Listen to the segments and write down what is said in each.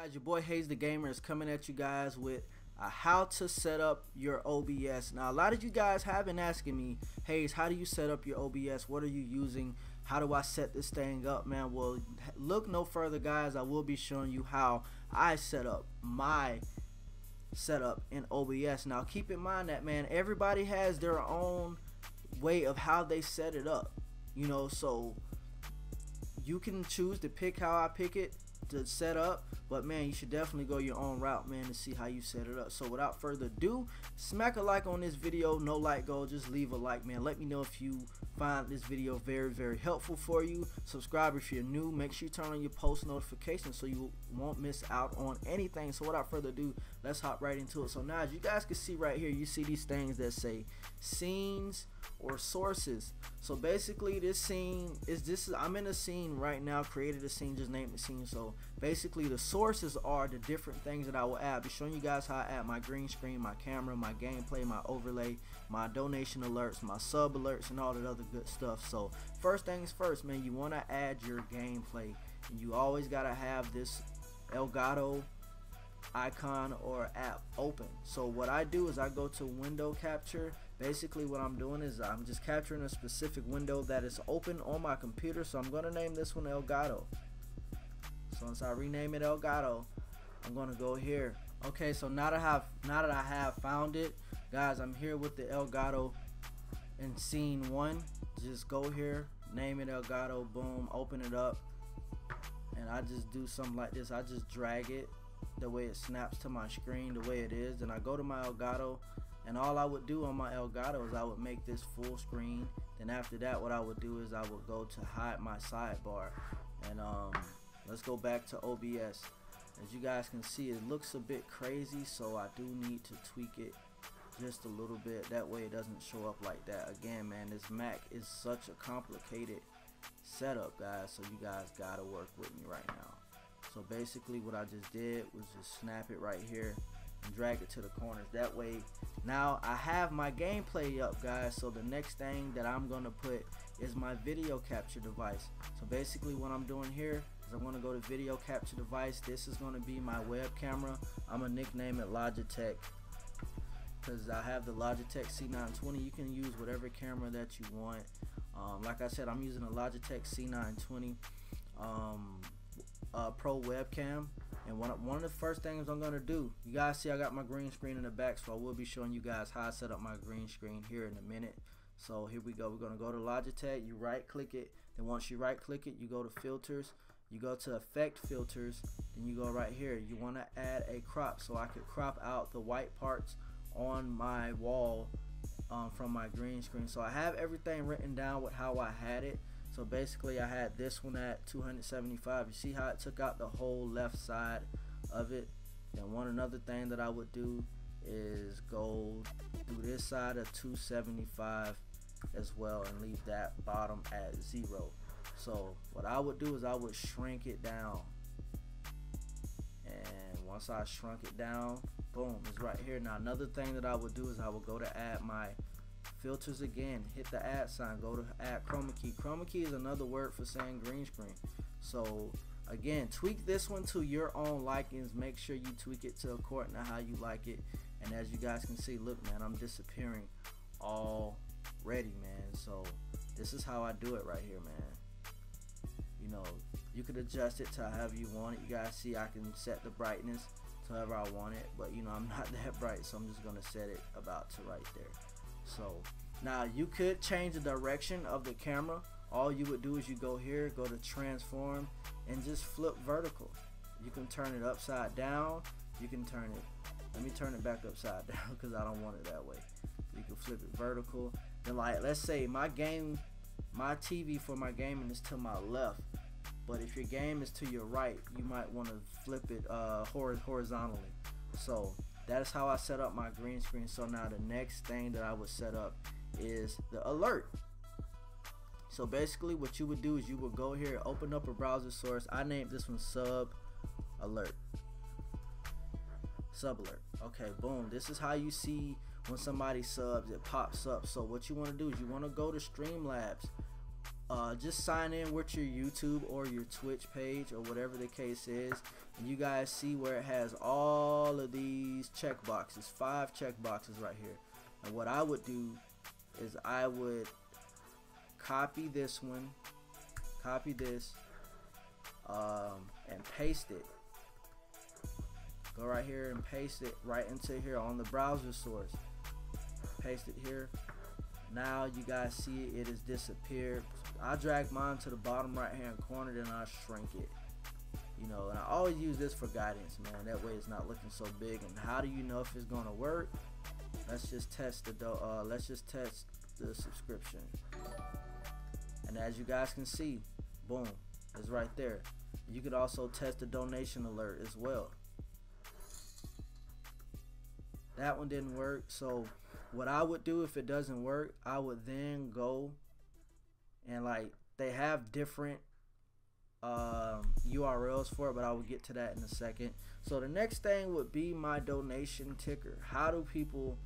guys, your boy Hayes the Gamer is coming at you guys with uh, how to set up your OBS. Now, a lot of you guys have been asking me, Hayes, how do you set up your OBS? What are you using? How do I set this thing up, man? Well, look no further, guys. I will be showing you how I set up my setup in OBS. Now, keep in mind that, man, everybody has their own way of how they set it up. You know, so you can choose to pick how I pick it set up but man you should definitely go your own route man to see how you set it up. So without further ado smack a like on this video no like go just leave a like man. Let me know if you find this video very very helpful for you. Subscribe if you're new. Make sure you turn on your post notifications so you won't miss out on anything. So without further ado let's hop right into it. So now as you guys can see right here you see these things that say scenes or sources. So basically this scene is this I'm in a scene right now created a scene just named the scene. So basically the sources are the different things that I will add. I'll be showing you guys how I add my green screen my camera my gameplay my overlay my donation alerts my sub alerts and all that other good stuff. So first things first man you want to add your gameplay. And you always got to have this Elgato icon or app open. So what I do is I go to window capture. Basically what I'm doing is I'm just capturing a specific window that is open on my computer. So I'm gonna name this one Elgato so once I rename it Elgato I'm gonna go here. Okay so now that I have now that I have found it guys I'm here with the Elgato in scene one. Just go here name it Elgato boom open it up. And I just do something like this. I just drag it the way it snaps to my screen the way it is. Then I go to my Elgato and all I would do on my Elgato is I would make this full screen. Then after that what I would do is I would go to hide my sidebar. And um, let's go back to OBS as you guys can see it looks a bit crazy so I do need to tweak it just a little bit. That way it doesn't show up like that. Again man this Mac is such a complicated setup guys so you guys gotta work with me right now. So basically what I just did was just snap it right here and drag it to the corners. That way now I have my gameplay up guys so the next thing that I'm gonna put is my video capture device. So basically what I'm doing here I'm gonna go to video capture device this is gonna be my web camera. I'm gonna nickname it Logitech. Because I have the Logitech C920 you can use whatever camera that you want. Um, like I said I'm using a Logitech C920 um, uh, Pro webcam. And one, one of the first things I'm gonna do you guys see I got my green screen in the back so I will be showing you guys how I set up my green screen here in a minute. So here we go we're gonna go to Logitech you right click it. Then once you right click it you go to filters you go to effect filters then you go right here. You want to add a crop so I could crop out the white parts on my wall um, from my green screen. So I have everything written down with how I had it. So basically I had this one at 275 you see how it took out the whole left side of it? And one another thing that I would do is go do this side of 275 as well and leave that bottom at zero so what I would do is I would shrink it down. And once I shrunk it down boom it's right here. Now another thing that I would do is I would go to add my filters again. Hit the add sign go to add chroma key. Chroma key is another word for saying green screen. So again tweak this one to your own likings. Make sure you tweak it to according to how you like it. And as you guys can see look man I'm disappearing already man. So this is how I do it right here man you know you could adjust it to however you want it. You guys see I can set the brightness to however I want it but you know I'm not that bright so I'm just gonna set it about to right there. So now you could change the direction of the camera. All you would do is you go here go to transform and just flip vertical. You can turn it upside down. You can turn it let me turn it back upside down because I don't want it that way. You can flip it vertical. Then like let's say my game my TV for my gaming is to my left but if your game is to your right you might want to flip it uh, horizontally. So that's how I set up my green screen. So now the next thing that I would set up is the alert. So basically what you would do is you would go here open up a browser source. I named this one sub alert. Sub alert. Okay boom. This is how you see when somebody subs it pops up. So what you want to do is you want to go to Streamlabs uh, just sign in with your YouTube or your Twitch page or whatever the case is, and you guys see where it has all of these check boxes, five check boxes right here. And what I would do is I would copy this one, copy this, um, and paste it. Go right here and paste it right into here on the browser source. Paste it here. Now you guys see it, it has disappeared. I drag mine to the bottom right hand corner, then I shrink it. You know, and I always use this for guidance, man. That way it's not looking so big. And how do you know if it's gonna work? Let's just test the uh, let's just test the subscription. And as you guys can see, boom, it's right there. You could also test the donation alert as well. That one didn't work. So what I would do if it doesn't work, I would then go and like they have different um, URLs for it, but I will get to that in a second. So the next thing would be my donation ticker. How do people,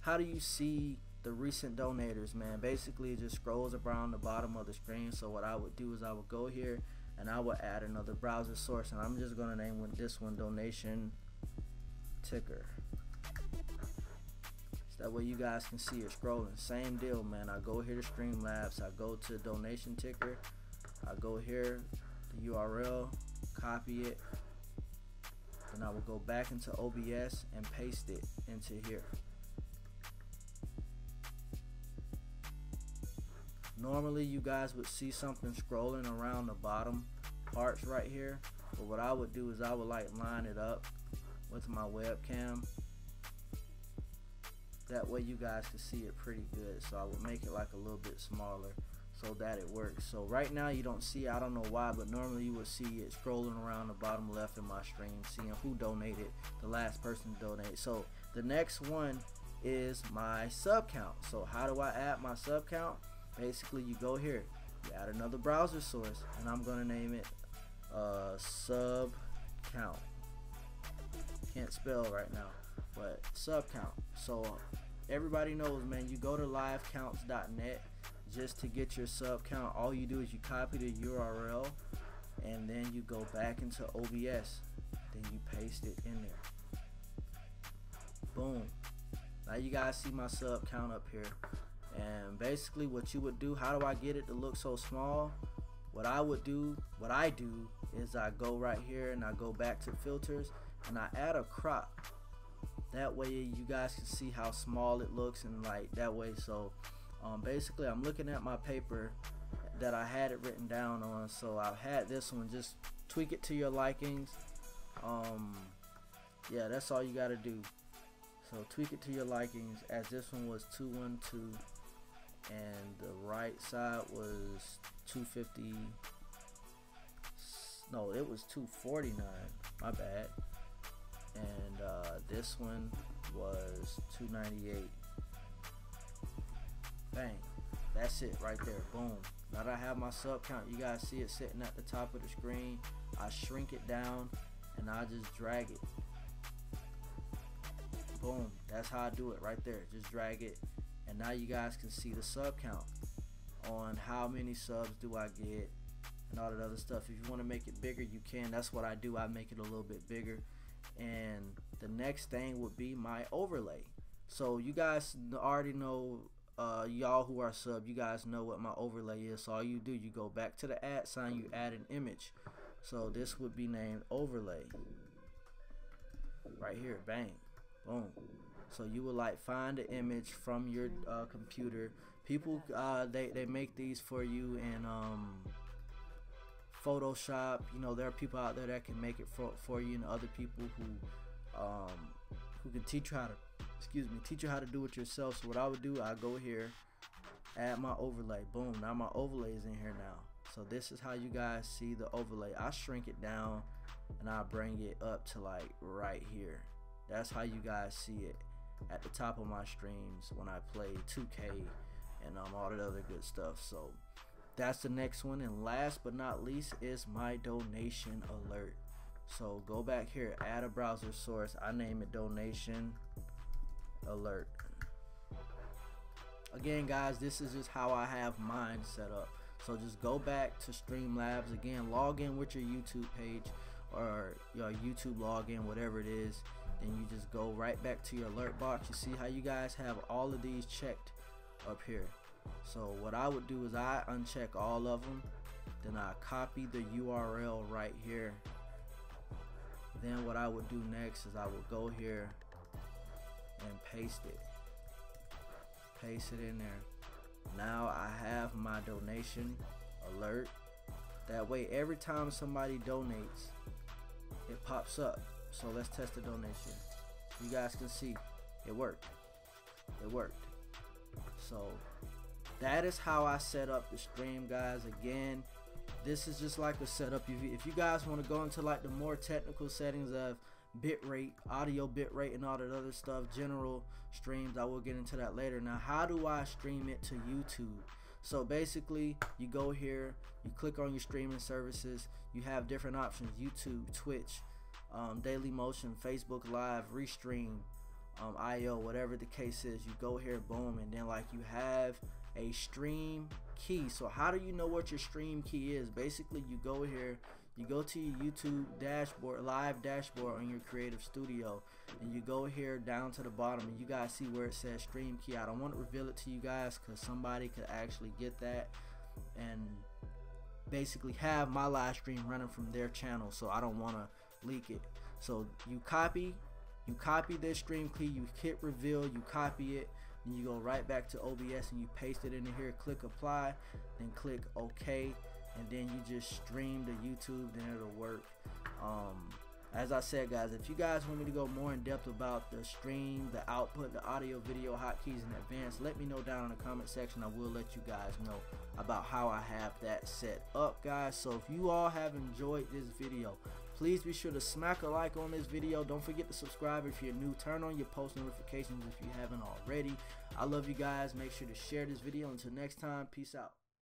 how do you see the recent donators, man? Basically, it just scrolls around the bottom of the screen. So what I would do is I would go here and I would add another browser source, and I'm just gonna name this one donation ticker. That way you guys can see it scrolling. Same deal, man. I go here to Streamlabs. I go to donation ticker. I go here, the URL, copy it. Then I will go back into OBS and paste it into here. Normally you guys would see something scrolling around the bottom parts right here. But what I would do is I would like line it up with my webcam that way you guys can see it pretty good. So I will make it like a little bit smaller so that it works. So right now you don't see I don't know why but normally you would see it scrolling around the bottom left in my stream seeing who donated the last person to donate. So the next one is my sub count. So how do I add my sub count? Basically you go here you add another browser source and I'm gonna name it uh, sub count. Can't spell right now but sub count. So everybody knows, man, you go to livecounts.net just to get your sub count. All you do is you copy the URL and then you go back into OBS. Then you paste it in there. Boom. Now you guys see my sub count up here. And basically what you would do, how do I get it to look so small? What I would do, what I do is I go right here and I go back to filters and I add a crop that way you guys can see how small it looks and like that way. So um, basically I'm looking at my paper that I had it written down on. So I've had this one. Just tweak it to your likings. Um, yeah that's all you got to do. So tweak it to your likings as this one was 212 and the right side was 250 no it was 249 my bad and uh, this one was 298 bang. That's it right there. Boom. Now that I have my sub count you guys see it sitting at the top of the screen. I shrink it down and I just drag it. Boom. That's how I do it right there. Just drag it. And now you guys can see the sub count on how many subs do I get and all that other stuff. If you want to make it bigger you can. That's what I do. I make it a little bit bigger and the next thing would be my overlay. So you guys already know uh, y'all who are sub you guys know what my overlay is. So all you do you go back to the add sign you add an image. So this would be named overlay. Right here bang boom. So you would like find the image from your uh, computer. People uh, they, they make these for you and um, Photoshop. You know, there are people out there that can make it for, for you, and other people who um, who can teach you how to excuse me teach you how to do it yourself. So what I would do, I go here, add my overlay. Boom, now my overlay is in here now. So this is how you guys see the overlay. I shrink it down and I bring it up to like right here. That's how you guys see it at the top of my streams when I play 2K and um, all that other good stuff. So that's the next one and last but not least is my donation alert so go back here add a browser source I name it donation alert again guys this is just how I have mine set up So just go back to Streamlabs again, log in with your YouTube page or your YouTube login, whatever it is. Then you just go right back to your alert box. You see how you guys have all of these checked up here. So what I would do is I uncheck all of them. Then I copy the URL right here. Then what I would do next is I would go here and paste it. Paste it in there. Now I have my donation alert. That way every time somebody donates, it pops up. So let's test the donation. You guys can see it worked. It worked. So that is how I set up the stream guys. Again this is just like a setup. If you, if you guys want to go into like the more technical settings of bitrate audio bitrate and all that other stuff general streams I will get into that later. Now how do I stream it to YouTube? So basically you go here you click on your streaming services you have different options YouTube Twitch um, Daily Motion Facebook Live Restream um, IO whatever the case is you go here boom and then like you have a stream key. So how do you know what your stream key is? Basically, you go here, you go to your YouTube dashboard, live dashboard on your Creator Studio, and you go here down to the bottom, and you guys see where it says stream key. I don't want to reveal it to you guys because somebody could actually get that and basically have my live stream running from their channel. So I don't want to leak it. So you copy, you copy this stream key, you hit reveal, you copy it and you go right back to OBS and you paste it into here click apply then click OK and then you just stream to YouTube then it'll work. Um, as I said guys if you guys want me to go more in depth about the stream the output the audio video hotkeys in advance let me know down in the comment section. I will let you guys know about how I have that set up guys. So if you all have enjoyed this video Please be sure to smack a like on this video. Don't forget to subscribe if you're new. Turn on your post notifications if you haven't already. I love you guys. Make sure to share this video. Until next time, peace out.